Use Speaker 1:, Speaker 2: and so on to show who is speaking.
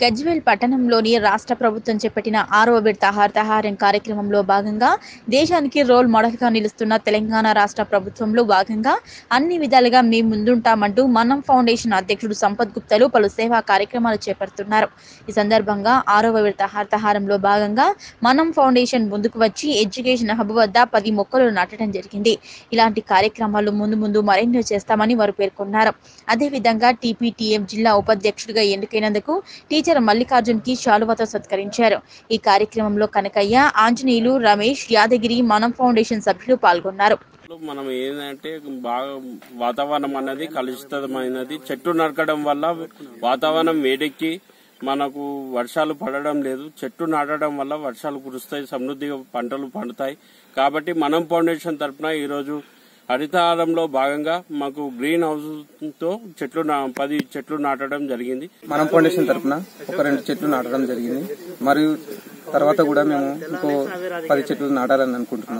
Speaker 1: గజ్వేల్ పట్టణంలోని రాష్ట్ర ప్రభుత్వం చేపట్టిన ఆరో విడత హరితహారం కార్యక్రమంలో భాగంగా దేశానికి రోల్ మోడల్గా నిలుస్తున్న తెలంగాణ రాష్ట్ర ప్రభుత్వంలో భాగంగా అన్ని విధాలుగా మేము ముందుంటామంటూ మనం ఫౌండేషన్ అధ్యక్షుడు సంపత్ గుప్తలు పలు సేవా కార్యక్రమాలు చేపడుతున్నారు. ఈ సందర్భంగా ఆరవ విడత హరితహారంలో భాగంగా మనం ఫౌండేషన్ ముందుకు వచ్చి ఎడ్యుకేషన్ హబ్ వద్ద పది మొక్కలు నాటడం జరిగింది. ఇలాంటి కార్యక్రమాలు ముందు ముందు మరెన్నో చేస్తామని వారు పేర్కొన్నారు. అదేవిధంగా టీపీటీఎం జిల్లా ఉపాధ్యక్షుడిగా ఎన్నికైనందుకు టీచర్ మల్లికార్జున్కి శాలువతో సత్కరించారు. ఈ కార్యక్రమంలో కనకయ్య ఆంజనేయులు రమేష్ యాదగిరి మనం ఫౌండేషన్ సభ్యులు పాల్గొన్నారు.
Speaker 2: మనం ఏంటంటే బాగా వాతావరణం అనేది కలుషితమైనది. చెట్టు నరకడం వల్ల వాతావరణం వేడెక్కి మనకు వర్షాలు పడడం లేదు. చెట్టు నాటడం వల్ల వర్షాలు కురుస్తాయి సమృద్ధిగా పంటలు పండుతాయి. కాబట్టి మనం ఫౌండేషన్ తరఫున ఈరోజు హరితహారంలో భాగంగా మాకు గ్రీన్ హౌస్తో చెట్లు నా- పది చెట్లు నాటడం జరిగింది.
Speaker 3: మనం ఫౌండేషన్ తరఫున ఒక రెండు చెట్లు నాటడం జరిగింది. మరియు తర్వాత కూడా మేము ఇంకో పది చెట్లు నాటాలని అనుకుంటున్నాం.